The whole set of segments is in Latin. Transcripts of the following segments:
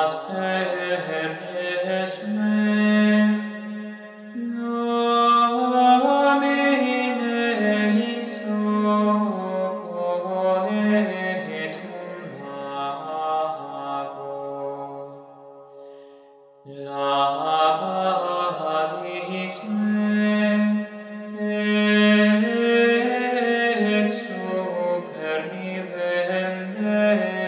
aspertes me nomine Iso poetum abo labamis me et superni vendem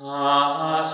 Nas